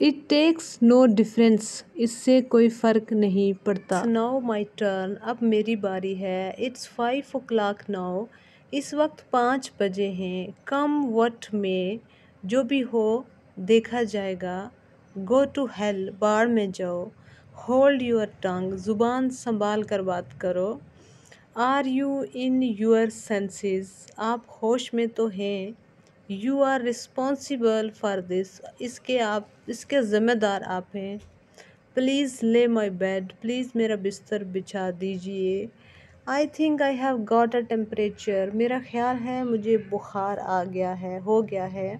It takes no difference इससे कोई फ़र्क नहीं पड़ता। नाउ माई टर्न अब मेरी बारी है। It's five o'clock now इस वक्त पाँच बजे हैं। कम वट में जो भी हो, देखा जाएगा। गो टू हेल बाढ़ में जाओ। होल्ड यूर टंग ज़ुबान संभाल कर बात करो। Are you in your senses आप होश में तो हैं। You are responsible for this इसके आप, इसके ज़िम्मेदार आप हैं। प्लीज़ ले माई बेड प्लीज़ मेरा बिस्तर बिछा दीजिए। I think I have got a temperature मेरा ख्याल है मुझे बुखार आ गया है, हो गया है।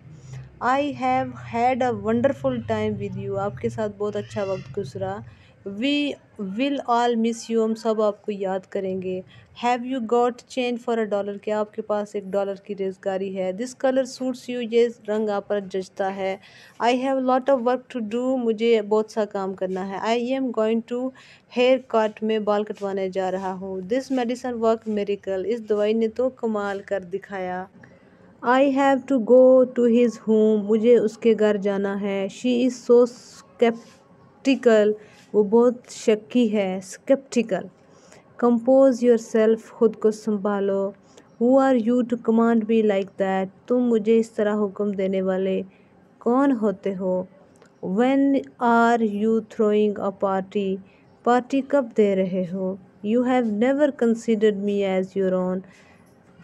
I have had a wonderful time with you आपके साथ बहुत अच्छा वक्त गुजरा। We will all miss you, हम सब आपको याद करेंगे। Have you got change for a dollar? क्या आपके पास एक डॉलर की रेजगारी है? दिस कलर सूट्स यू, ये रंग आप पर जचता है। I have lot of work to do मुझे बहुत सा काम करना है। I am going to hair cut में बाल कटवाने जा रहा हूँ। दिस मेडिसन वर्क मेरिकल इस दवाई ने तो कमाल कर दिखाया। I have to go to his home मुझे उसके घर जाना है। शी इज़ सो स्केप्टिकल वो बहुत शक्की है स्केप्टिकल कंपोज योर सेल्फ खुद को संभालो. Who are you to command be like that तुम मुझे इस तरह हुक्म देने वाले कौन होते हो? When are you throwing a party party कब दे रहे हो? You have never considered me as your own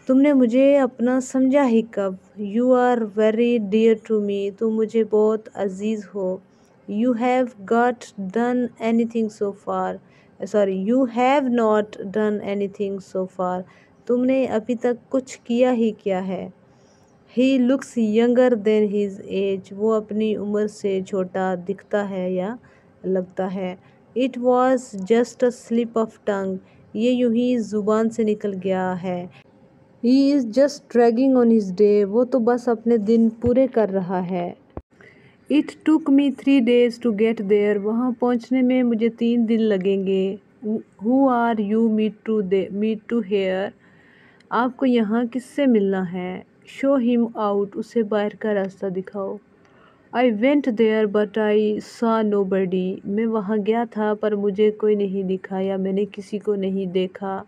तुमने मुझे अपना समझा ही कब? You are very dear to me तुम मुझे बहुत अज़ीज़ हो। You have got done anything so far. Sorry you have not done anything so far तुमने अभी तक कुछ किया ही क्या है? He looks younger than his age वो अपनी उम्र से छोटा दिखता है या लगता है? It was just a slip of tongue ये यूँ ही ज़ुबान से निकल गया है। He is just dragging on his day वो तो बस अपने दिन पूरे कर रहा है। It took me three days to get there वहाँ पहुँचने में मुझे तीन दिन लगेंगे। Who are you meet to they meet to here आपको यहाँ किससे मिलना है? शो हिम आउट उसे बाहर का रास्ता दिखाओ। I went there but I saw nobody मैं वहाँ गया था, पर मुझे कोई नहीं दिखा, या मैंने किसी को नहीं देखा।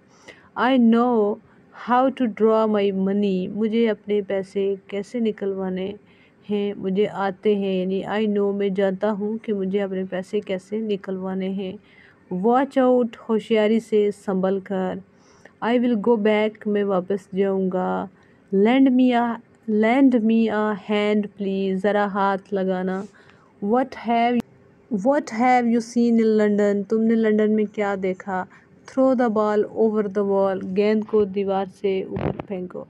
I know how to draw my money मुझे अपने पैसे कैसे निकलवाने? हैं, मुझे आते हैं। यानी आई नो मैं जानता हूँ कि मुझे अपने पैसे कैसे निकलवाने हैं। वॉच आउट होशियारी से संभल कर। आई विल गो बैक मैं वापस जाऊँगा। Lend me a lend me a hand please ज़रा हाथ लगाना। What have what have you seen in London तुमने लंदन में क्या देखा? Throw the ball over the wall गेंद को दीवार से ऊपर फेंको।